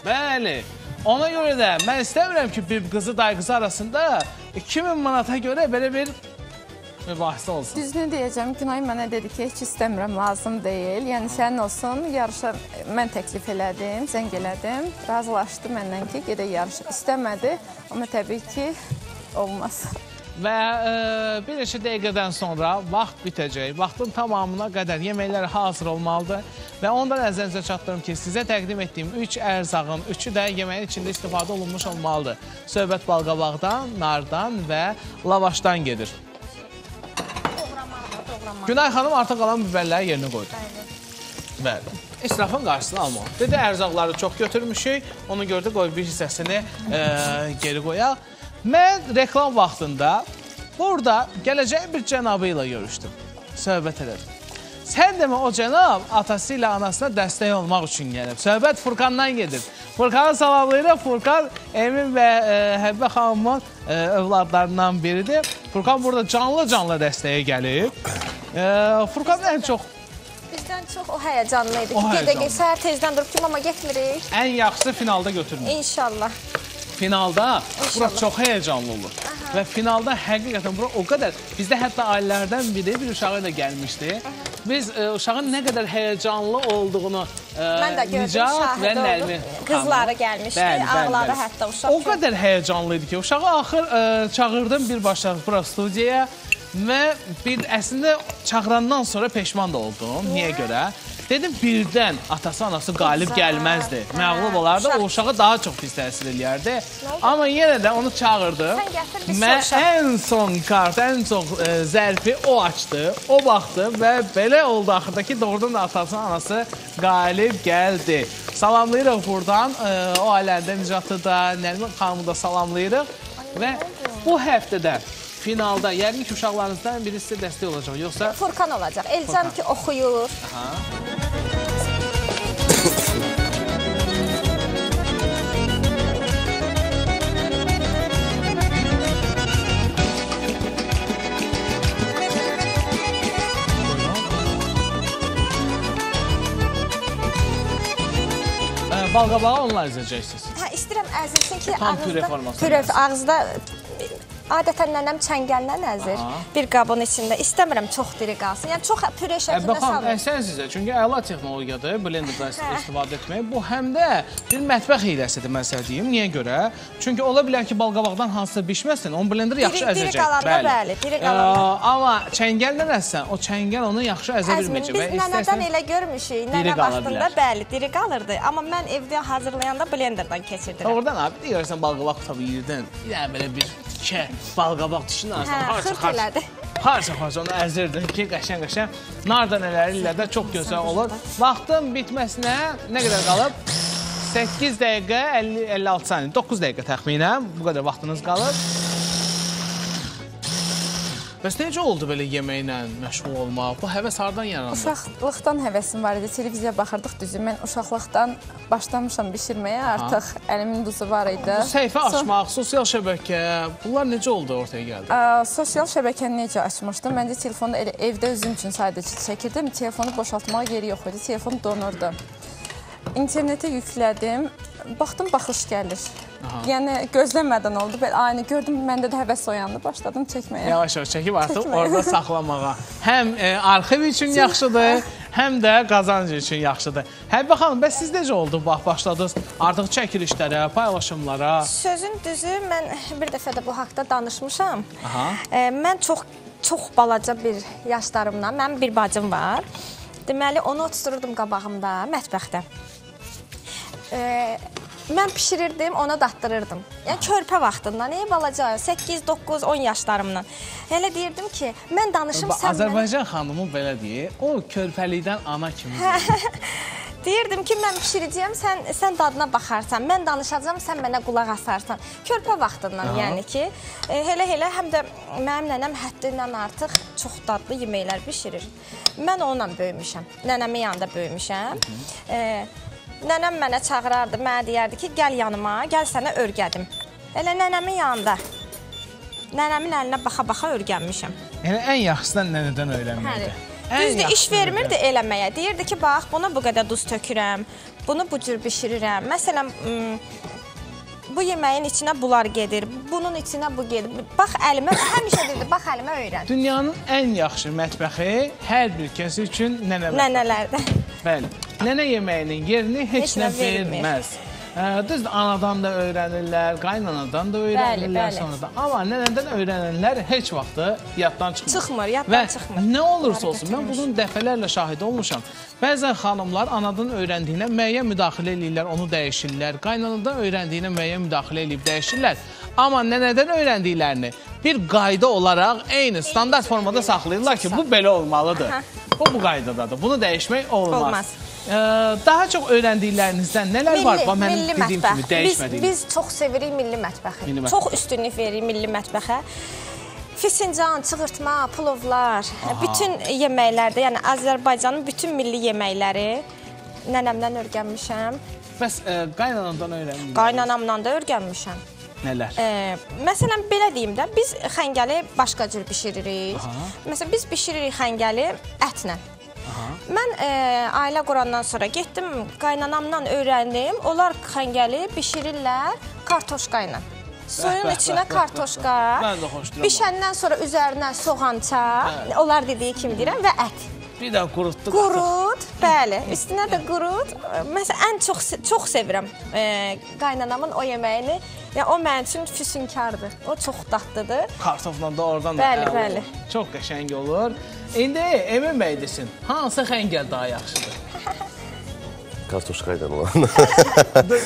Bəli. Ona görə də mən istəmirəm ki, bir qızı day qızı arasında 2000 manata görə belə bir mübahisə olsun. Düzünü deyəcəm, Günay mənə dedi ki, heç istəmirəm, lazım deyil. Yəni sənin olsun, yarışa mən təklif elədim, zəng elədim. Razılaşdı məndən ki, gedək yarışa. İstəmədi, amma təbii ki, olmaz. Və e, bir neçə dəqiqədən sonra vaxt bitəcək. Vaxtın tamamına qədər yeməklər hazır olmalıdır. Və ondan əzəlinizə çatdırım ki, sizə təqdim etdiyim 3 ərzağın 3-ü də yeməyin içində istifadə olunmuş olmalıdır. Söhbət balqabaqdan, nardan və lavaşdan gedir. Günay xanım artıq qalan biberləri yerinə qoydu. Bəli. İsrafın qarşısını almaq. Dedi ərzaqları çox götürmüşük. Ona görə də qoy bir hissəsini e, geri qoyaq. Mən reklam vaxtında burada gələcək bir cənabı ilə görüşdüm. Söhbət elədim. Sən demə o cənab atası ilə anasına dəstək olmaq üçün gəlib. Söhbət Furkandan gedir. Furkanı salamlayırıq. Furkan Emin və e, Həbbə xanımın e, övladlarından biridir. Furkan burada canlı-canlı dəstəyə gəlib. E, Furkan ən çox Bizdən çox o həyəcanlı idi. Ki. Gedək səhər tezdən durub ki, mama getmirik. ən yaxşısı finalda götürmür. İnşallah. Finalda bura çox həyəcanlı olur. Və finalda həqiqətən bura o qədər bizdə hətta ailələrdən biri bir uşağı ilə gəlmişdi. Biz e, uşağın nə qədər həyəcanlı olduğunu e, də gördüm, Nicat və oldum. Qızları gəlmişdi, ağladı hətta uşaq. O qədər həyəcanlı idi ki, uşağı axır e, çağırdım birbaşa bura studiyaya və bir əslində çağırandan sonra peşman da oldum. Niyə görə? Dedim birdən atası anası qalib gəlməzdi. Məğlub olardı, o uşağa daha çox pis təsir eləyərdi. Amma yenə də onu biz Mən ən son kart, ən çox e, zərfi o açdı, o baxdı və belə oldu axırda ki, doğrudan da atası anası qalib gəldi. Salamlayırıq buradan. E, o ailədə Nicatı da, Nərmin xanımı da salamlayırıq. Və bu həftədə finalda yəqin ki, uşaqlarınızdan biri sizə dəstək olacaq. Yoxsa Furkan olacaq. Elcəm ki oxuyur. e, balqabağı onlar izləyəcəksiniz. Hə, istəyirəm əzilsin ki, Tam püre formasında Püre gəlsin. ağızda adətən nənəm çəngəllə əzir. Aha. Bir qabın içində. İstəmirəm çox diri qalsın. Yəni çox püre şəklində salır. əhsən sizə. Çünki əla texnologiyadır blenderdan ist- istifadə etmək. Bu həm də bir mətbəx hiyləsidir mən sizə deyim. Niyə görə? Çünki ola bilər ki, balqabaqdan hansısa bişməsin, onu blender yaxşı Diri- diri əzəcək. qalanda bəli, diri qalanda. Ə, amma çəngəllə əzsən, o çəngəl onu yaxşı əzə bilməyəcək. biz nənədən elə görmüşük. Nənə vaxtında bəli, diri qalırdı. Amma mən evdə hazırlayanda blenderdan keçirdirəm. Oradan abi deyirsən balqabaq tutab yeyirdin. Bir dənə belə bir kə balqabaq dişin arasına Hə, harca xırt harca. elədi. Harca harca onu əzirdin ki, qəşəng-qəşəng nar dənələri ilə də çox gözəl olur. Vaxtın bitməsinə nə qədər qalıb? 8 dəqiqə 50 56 saniyə, 9 dəqiqə təxminən bu qədər vaxtınız qalıb. Bəs necə oldu belə yeməklə məşğul olmaq? Bu həvəs hardan yarandı? Uşaqlıqdan həvəsim var idi. Televiziya baxırdıq düzü. Mən uşaqlıqdan başlamışam bişirməyə. Artıq əlimin duzu var idi. Bu səhifə Son- açmaq, sosial şəbəkə, bunlar necə oldu ortaya gəldi? Ə, sosial şəbəkəni necə açmışdım? Məncə telefonu elə evdə özüm üçün sadəcə çəkirdim. Telefonu boşaltmağa yeri yox idi. Telefon donurdu. İnternetə yüklədim. Baxdım baxış gəlir. Yəni gözləmədən oldu. Belə aynı gördüm məndə də həvəs oyandı. Başladım çəkməyə. Yavaş-yavaş çəkib artıq Çəkməyə. orada saxlamağa. Həm e, arxiv üçün yaxşıdır, həm də qazanc üçün yaxşıdır. Həbibə xanım, bəs siz necə oldu? Bax, başladınız artıq çəkilişlərə, paylaşımlara. Sözün düzü mən bir dəfə də bu haqqda danışmışam. Aha. E, mən çox çox balaca bir yaşlarımdan, mənim bir bacım var. Deməli onu oturturdum qabağımda, mətbəxdə. E, mən bişirirdim, ona datdırırdım. Yəni körpə vaxtından, ey balaca, 8, 9, 10 yaşlarımdan. Elə deyirdim ki, mən danışım Bax, sən Azərbaycan xanımı belə deyir, o körpəlikdən ana kimi. Hə. deyir. Deyirdim ki, mən bişirəcəyəm, sən sən dadına baxarsan, mən danışacağam, sən mənə qulaq asarsan. Körpə vaxtından, Aha. yəni ki, elə-elə həm də mənim nənəm həddindən artıq çox dadlı yeməklər bişirir. Mən onunla böyümüşəm. Nənəmin yanında böyümüşəm. E, nənəm mənə çağırardı, mənə deyərdi ki, gəl yanıma, gəl sənə örgədim. Elə nənəmin yanında. Nənəmin əlinə baxa-baxa örgənmişəm. Yəni ən yaxşısından nənədən öyrənməkdir. Ən Düzdür, iş vermirdi eləməyə. Deyirdi ki, bax, buna bu qədər duz tökürəm, bunu bu cür bişirirəm. Məsələn, bu yeməyin içinə bunlar gedir, bunun içinə bu gedir. Bax əlimə, həmişə deyirdi, bax əlimə öyrən. Dünyanın ən yaxşı mətbəxi hər bir kəs üçün nənə mətbəxi. Nənələrdə. Bəli. Nənə yeməyinin yerini heç, Heç nə verməz. Ə, düzdür, anadan da öyrənirlər, qaynanadan da öyrənirlər bəli. sonradan. Amma nənədən öyrənənlər heç vaxtı yaddan çıxmır. Çıxmır, yaddan Və çıxmır. nə olursa olsun, mən bunun dəfələrlə şahid olmuşam. Bəzən xanımlar anadan öyrəndiyinə müəyyən müdaxilə eləyirlər, onu dəyişirlər. Qaynanadan öyrəndiyinə müəyyən müdaxilə eləyib dəyişirlər. Amma nənədən öyrəndiklərini bir qayda olaraq eyni standart formada saxlayırlar ki, bu belə olmalıdır. Bu bu qaydadadır. Bunu dəyişmək olmaz. Olmaz. Ə, daha çox öyrəndiklərinizdən nələr var? Bax mənim milli dediyim mətbəx. kimi Biz, dəyişmədiyim. biz çox sevirik milli mətbəxi. Milli mətbəx. Çox üstünlük veririk milli mətbəxə. Fisincan, çığırtma, plovlar, bütün yeməklərdə, yəni Azərbaycanın bütün milli yeməkləri nənəmdən öyrənmişəm. Bəs ə, qaynanadan öyrəndiniz Qaynanamla da öyrənmişəm. Nələr? E, məsələn belə deyim də, biz xəngəli başqa cür bişiririk. Məsələn biz bişiririk xəngəli ətlə. Mən e, ailə qurandan sonra getdim, qaynanamla öyrəndim. Onlar xəngəli bişirirlər kartoşka ilə. Suyun bəh, içinə bəh, bəh, kartoşka, bəh. Bişəndən sonra üzərinə soğança, onlar dediyi kimi deyirəm və ət. Bir də qurutduq. Qurut, bəli, üstünə də qurut. Məsələn, ən çox çox sevirəm e, qaynanamın o yeməyini. Yəni o mənim üçün füsunkardır. O çox dadlıdır. Kartofla da oradan da Bəli, bəli. olur. Çox qəşəng olur. İndi Emin bəy desin, hansı xəngəl daha yaxşıdır? Kartoşka ilə olan.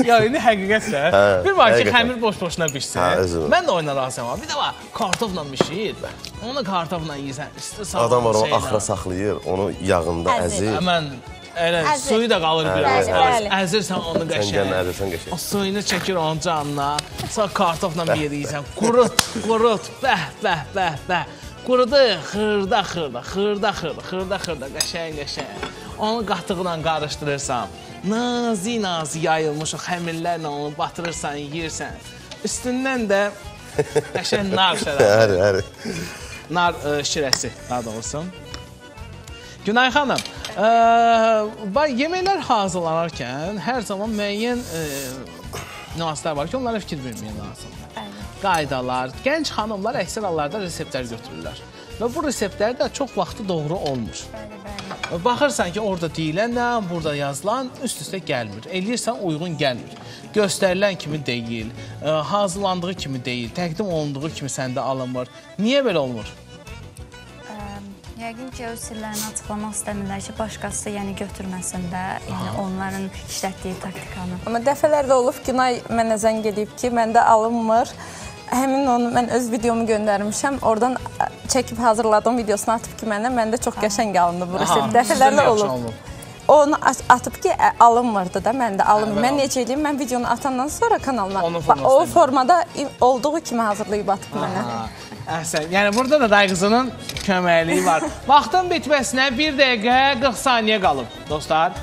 ya indi həqiqətlə bir var ki, xəmir boş-boşuna bişsin. Hə. Mən də oyuna razıyam. Bir də var, kartofla bişir. Onu kartofla yeyirsən, Adam var onu şeylə. axıra saxlayır, onu yağında Əzir. əzir. Mən Elə suyu da qalır biraz. Əzirsən onu Sən qəşəng. gəlin ədirsən qəşəng. O suyunu çəkir onun canına. Sonra kartofla bir yeyirsən. Qurut, qurut. Bəh, bəh, bəh, bəh. Qurudu, xırda, xırda, xırda, xırda, xırda, xırda, qəşəng, qəşəng. Onu qatıqla qarışdırırsan. Nazi, nazi yayılmış o xəmirlərlə onu batırırsan, yeyirsən. Üstündən də qəşəng nar şərabı. Həri, həri. nar ə, şirəsi daha doğrusu. Günay xanım, ə, bax yeməklər hazırlanarkən hər zaman müəyyən ə, nüanslar var ki, onlara fikir vermək lazımdır. Qaydalar, gənc xanımlar əksər hallarda reseptlər götürürlər. Və bu reseptlər də çox vaxtı doğru olmur. Baxırsan ki, orada deyilənlə burada yazılan üst-üstə gəlmir. Eləyirsən uyğun gəlmir. Göstərilən kimi deyil, ə, hazırlandığı kimi deyil, təqdim olunduğu kimi səndə alınmır. Niyə belə olmur? Yəqin ki, öz sirlərini açıqlamaq istəmirlər ki, başqası yəni götürməsin də, yəni onların işlətdiyi taktikanı. Amma dəfələrdə olub Günay mənə zəng edib ki, məndə alınmır. Həmin onu mən öz videomu göndərmişəm. Oradan çəkib hazırladığım videosunu atıb ki, mənə məndə çox qəşəng alındı bu resept. Dəfələrlə olub. Onu at- atıb ki, alınmırdı da məndə alınmır. Hə, Mən bəli. necə edeyim? Mən videonu atandan sonra formasını o formada olduğu kimi hazırlayıb atıb mənə. Əhsən. Yəni burada da dayı qızının köməkliyi var. Vaxtın bitməsinə 1 dəqiqə 40 saniyə qalıb, dostlar.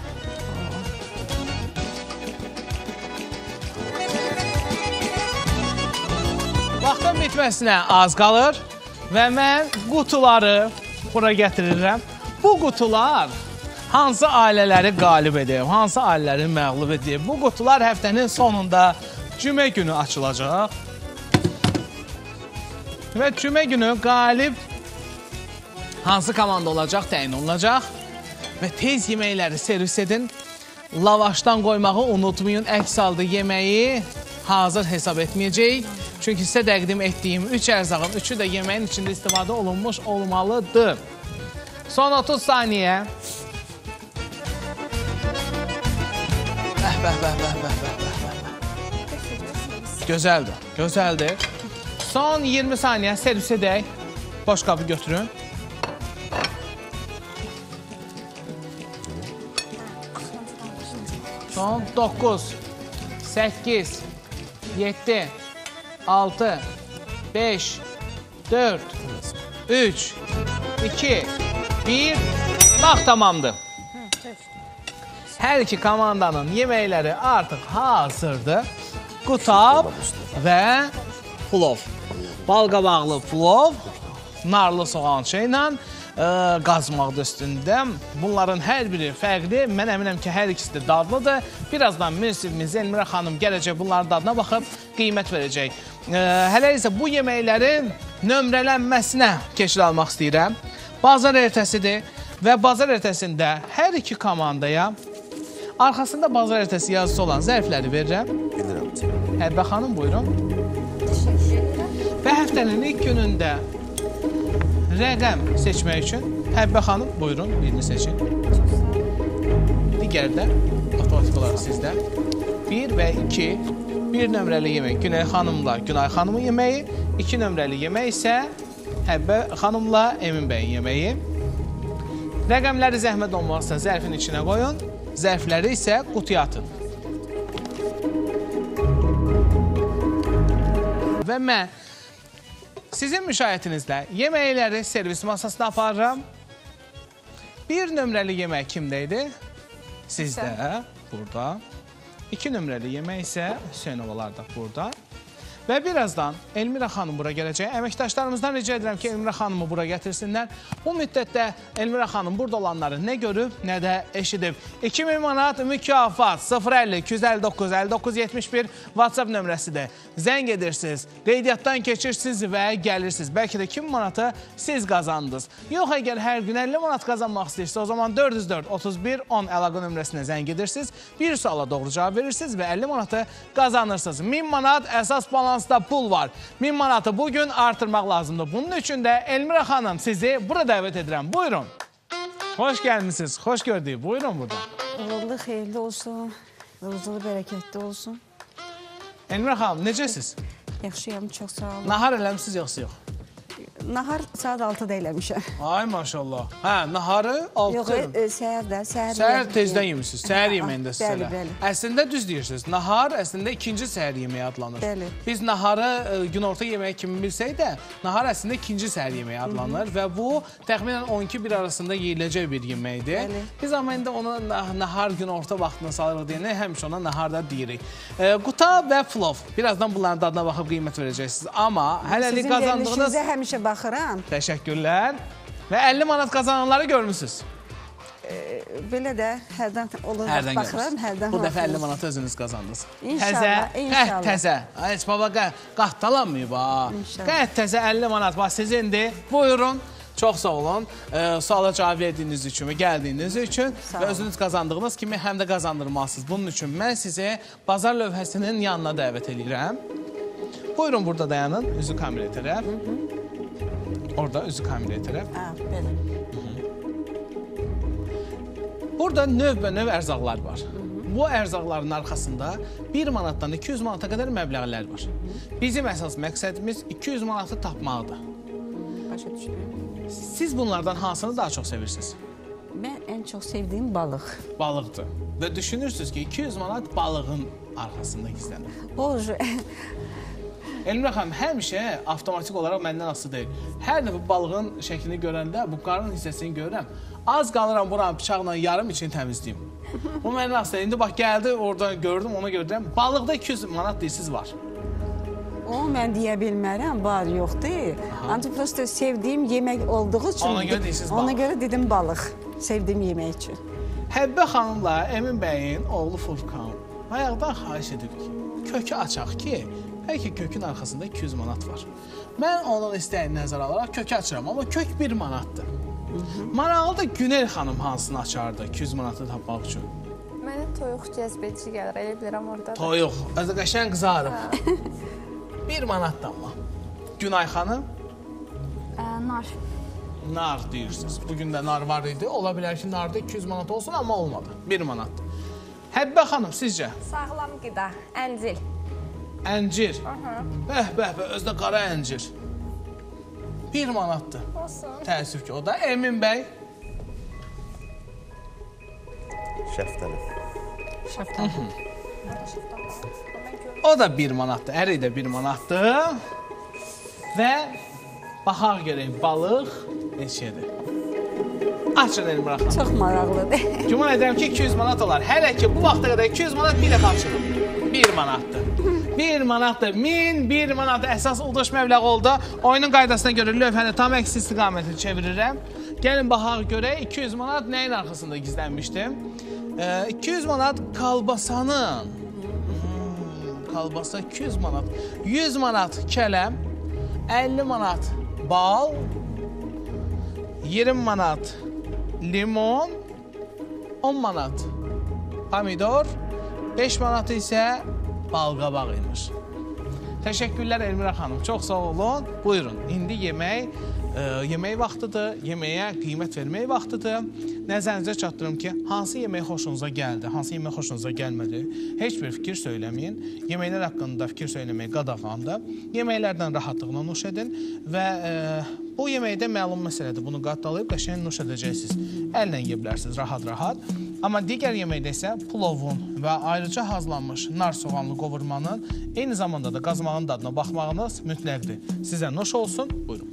Vaxtın bitməsinə az qalır və mən qutuları bura gətirirəm. Bu qutular hansı ailələri qalib edib, hansı ailələri məğlub edib. Bu qutular həftənin sonunda cümə günü açılacaq. Və cümə günü qalib hansı komanda olacaq təyin olunacaq və tez yeməkləri servis edin. Lavaşdan qoymağı unutmayın. Əks halda yeməyi hazır hesab etməyəcək. Çünki sizə təqdim etdiyim 3 ərzağın 3-ü də yeməyin içində istifadə olunmuş olmalıdır. Son 30 saniyə. Bəh, bəh, bəh, bəh, bəh, bəh, bəh. Gözəldir, gözəldir. Son 20 saniyə servis edək. Boş qabı götürün. Son 9, 8, 7, 6, 5, 4, 3, 2, 1. Vaxt tamamdır. Hər iki komandanın yeməkləri artıq hazırdır. Qutab və plov. Balqabaqlı plov, narlı soğançı ilə ə, qazmaqda üstündə. Bunların hər biri fərqli. Mən əminəm ki, hər ikisi də dadlıdır. Birazdan münsifimiz Elmira xanım gələcək bunların dadına baxıb qiymət verəcək. Ə, hələ isə bu yeməklərin nömrələnməsinə keçid almaq istəyirəm. Bazar ertəsidir və bazar ertəsində hər iki komandaya arxasında bazar ertəsi yazısı olan zərfləri verirəm. Bilirəm. Hərbə xanım, buyurun. Və həftənin ilk günündə rəqəm seçmək üçün Həbbə xanım, buyurun, birini seçin. Digər də avtomatik olaraq sizdə 1 və 2 bir nömrəli yemək Günay xanımla Günay xanımın yeməyi, 2 nömrəli yemək isə Həbbə xanımla Emin bəyin yeməyi. Rəqəmləri zəhmət olmazsa zərfin içinə qoyun, zərfləri isə qutuya atın. Və mən sizin müşahiyyətinizlə yeməkləri servis masasına aparıram. Bir nömrəli yemək kimdə idi? Sizdə, burada. İki nömrəli yemək isə Hüseynovalarda burada. Və birazdan Elmira xanım bura gələcək. Əməkdaşlarımızdan rica edirəm ki, Elmira xanımı bura gətirsinlər. Bu müddətdə Elmira xanım burada olanları nə görüb, nə də eşidib. 2000 manat mükafat 050 259 59 71 WhatsApp nömrəsidir. Zəng edirsiniz, qeydiyyatdan keçirsiniz və gəlirsiniz. Bəlkə də 2000 manatı siz qazandınız. Yox, əgər hər gün 50 manat qazanmaq istəyirsə, o zaman 404 31 10 əlaqə nömrəsinə zəng edirsiniz. Bir suala doğru cavab verirsiniz və 50 manatı qazanırsınız. 1000 manat əsas balansda pul var. 1000 manatı bugün artırmaq lazımdır. Bunun üçün də Elmira xanım sizi bura dəvət edirəm. Buyurun. Xoş gəlmisiniz. Xoş gördük. Buyurun burada. Uğurlu, xeyirli olsun. Ruzulu, bərəkətli olsun. Elmira xanım, necəsiz? Yaxşıyam, çox sağ olun. Nahar eləmisiniz yoxsa yox? Nahar saat 6-da eləmişəm. Ay maşallah. Hə, naharı 6. Yox, e, səhərdə, səhər. Səhər tezdən yemisiniz. Səhər Hə, yeməyində siz Bəli, elə. bəli. Əslində düz deyirsiniz. Nahar əslində ikinci səhər yeməyi adlanır. Bəli. Biz naharı e, günorta yeməyi kimi bilsək də, nahar əslində ikinci səhər yeməyi adlanır və bu təxminən 12-1 arasında yeyiləcək bir yeməkdir. Bəli. Biz amma indi ona nah- nahar günorta vaxtına salırıq deyəndə həmişə ona nahar da deyirik. E, quta və plov. Birazdan bunların dadına baxıb qiymət verəcəksiniz. Amma hələlik Sizin qazandığınız verilişinizə həmişə baxıram. Təşəkkürlər. Və 50 manat qazananları görmüsünüz. Belə də hərdən olur, Hərdən baxıram, hərdən Bu dəfə 50 baxıram. manat özünüz qazandınız. İnşallah, Təzə, inşallah. qəhd təzə. Heç baba qahtalanmayıb ha. İnşallah. Qəhd təzə 50 manat bax sizindir. Buyurun. Çox sağ olun. Ee, suala cavab verdiyiniz üçün və gəldiyiniz üçün və özünüz qazandığınız kimi həm də qazandırmalısınız. Bunun üçün mən sizi bazar lövhəsinin yanına dəvət edirəm. Buyurun burada dayanın, üzü kameraya tərəf. Orada üzü kameraya tərəf. Hə, belə. Burada növbə-növ ərzaqlar var. Bu ərzaqların arxasında 1 manatdan 200 manata qədər məbləğlər var. Bizim əsas məqsədimiz 200 manatı tapmaqdır. Başa düşürəm. Siz bunlardan hansını daha çox sevirsiniz? Mən ən çox sevdiyim balıq. Balıqdır. Və düşünürsünüz ki, 200 manat balığın arxasında gizlənir. Boz. Elmira xanım həmişə avtomatik olaraq məndən asılı deyil. Hər dəfə balığın şəklini görəndə bu qarın hissəsini görürəm. Az qalıram buranı bıçaqla yarım için təmizləyim. Bu məndən asılı. İndi bax gəldi, orada gördüm, ona görə deyirəm. Balıqda 200 manat deyirsiz var. O mən deyə bilmərəm, var yoxdur. Ancaq prosta sevdiyim yemək olduğu üçün. Ona görə deyirsiniz Ona görə dedim balıq. Sevdiyim yemək üçün. Həbbə xanımla Emin bəyin oğlu Furkan bayaqdan xahiş edib ki, kökü açaq ki, bəlkə kökün arxasında 200 manat var. Mən onun istəyini nəzərə alaraq kökü açıram, amma kök 1 manatdır. Maraqlıdır Günel xanım hansını açardı 200 manatı tapmaq üçün? Mənə toyuq cəzbedici gəlir, elə bilirəm orada. Toyuq, özü qəşəng qızarıb. 1 manatdır amma. Günay xanım Ə, nar. nar deyirsiniz. Bu gün də nar var idi. Ola bilər ki, narda 200 manat olsun, amma olmadı. 1 manatdır. Həbbə xanım sizcə? Sağlam qida, əncil. Əncir. Bəh, bəh, bəh, özdə qara əncir. 1 manatdır. Olsun. Təəssüf ki, o da Emin bəy. Şəftəli. Şəftəli. O da 1 manatdır. Əri də 1 manatdır. Və baxaq görək balıq neçədir. Açın Elmira xanım. Çox maraqlıdır. Güman edirəm ki 200 manat olar. Hələ ki bu vaxta qədər 200 manat bir dəfə açılıb. 1 manatdır. 1 manatdır. 1001 manat əsas uduş məbləği oldu. Oyunun qaydasına görə lövhəni tam əks istiqaməti çevirirəm. Gəlin baxaq görək 200 manat nəyin arxasında gizlənmişdi? Ee, 200 manat kalbasanın. Hmm, kalbasa 200 manat. 100 manat kələm, 50 manat bal, 20 manat limon, 10 manat pomidor, 5 manat isə balqabaq imiş. Təşəkkürlər Elmira xanım. Çox sağ olun. Buyurun. İndi yemək e, yemək vaxtıdır. Yeməyə qiymət vermək vaxtıdır. Nəzərinizə çatdırım ki, hansı yemək xoşunuza gəldi, hansı yemək xoşunuza gəlmədi, heç bir fikir söyləməyin. Yeməklər haqqında fikir söyləmək qadağandır. Yeməklərdən rahatlıqla nuş edin və e, bu yeməkdə məlum məsələdir. Bunu qatdalayıb qəşəng nuş edəcəksiniz. Əllə yeyə bilərsiniz rahat-rahat. Amma digər yeməkdə isə plovun və ayrıca hazırlanmış nar soğanlı qovurmanın eyni zamanda da qazmağın dadına baxmağınız mütləqdir. Sizə nuş olsun. Buyurun.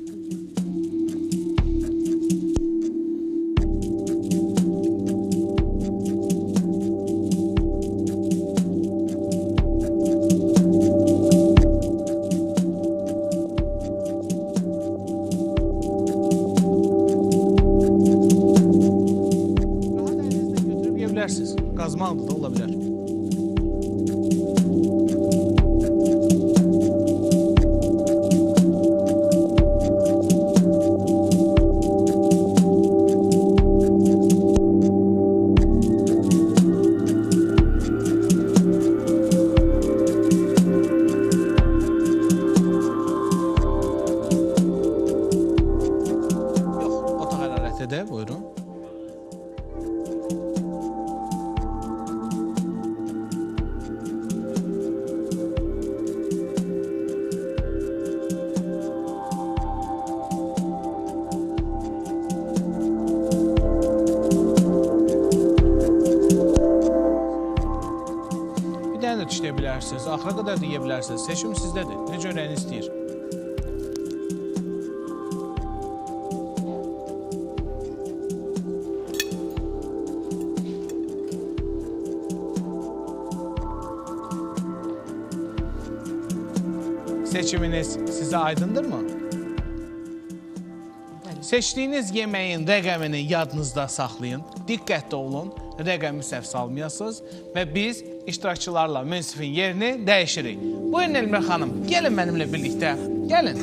Seçdiyiniz yeməyin rəqəmini yadınızda saxlayın. Diqqətli olun, rəqəmi səhv salmayasınız və biz iştirakçılarla münsifin yerini dəyişirik. Buyurun Elmir xanım, gəlin mənimlə birlikdə. Gəlin.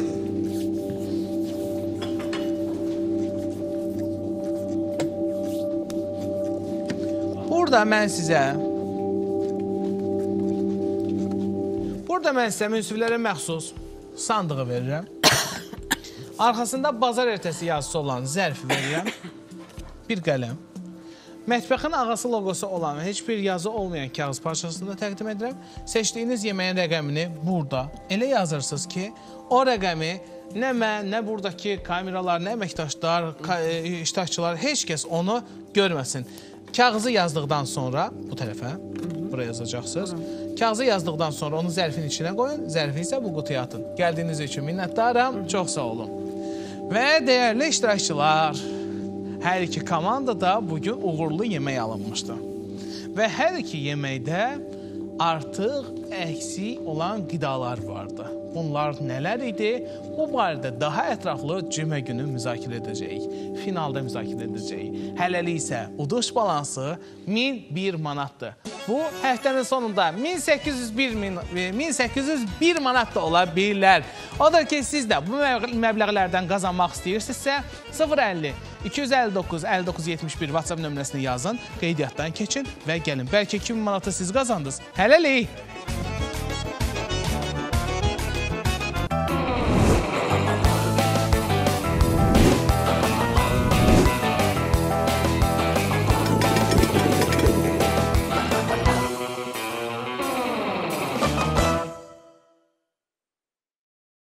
Burada mən sizə Burada mən sizə münsiflərə məxsus sandığı verirəm. Arxasında bazar ertəsi yazısı olan zərf verirəm. Bir qələm. Mətbəxin ağası loqosu olan və heç bir yazı olmayan kağız parçasını da təqdim edirəm. Seçdiyiniz yeməyin rəqəmini burada elə yazırsınız ki, o rəqəmi nə mən, nə buradakı kameralar, nə əməkdaşlar, e, iştirakçılar heç kəs onu görməsin. Kağızı yazdıqdan sonra bu tərəfə bura yazacaqsınız. Kağızı yazdıqdan sonra onu zərfin içinə qoyun, zərfi isə bu qutuya atın. Gəldiyiniz üçün minnətdaram. Çox sağ olun. Və dəyərli iştirakçılar, hər iki komanda da bugün uğurlu yemək alınmışdı. Və hər iki yeməkdə artıq əksik olan qidalar vardı. Bunlar nələr idi? Bu barədə daha ətraflı cümə günü müzakirə edəcəyik. Finalda müzakirə edəcəyik. Hələlik isə uduş balansı 1001 manatdır. Bu həftənin sonunda 1801 min, 1801 manat da ola bilər. Odur ki, siz də bu məb- məbləğlərdən qazanmaq istəyirsinizsə 050 259 59 71 WhatsApp nömrəsinə yazın, qeydiyyatdan keçin və gəlin. Bəlkə 2000 manatı siz qazandınız. Hələlik!